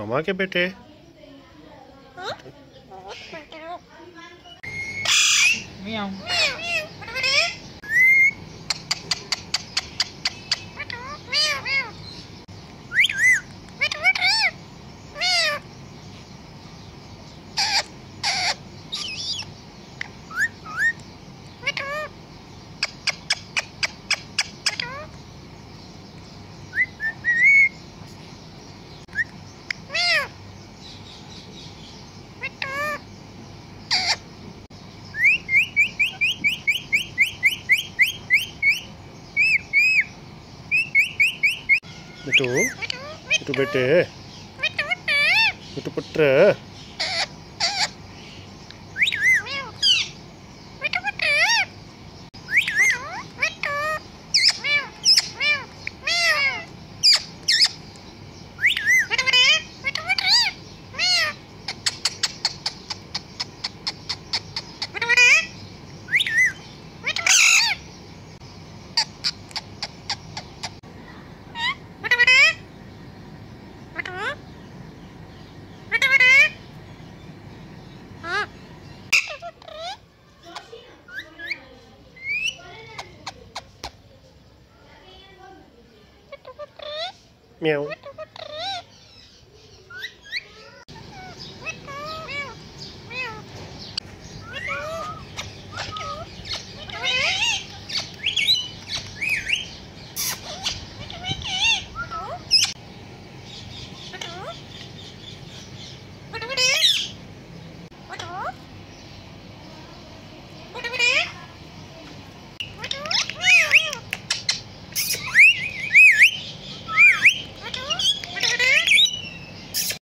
Mama के बेटे Meow. मिठू मिठू बेटे मिठू पुत्र। Miau.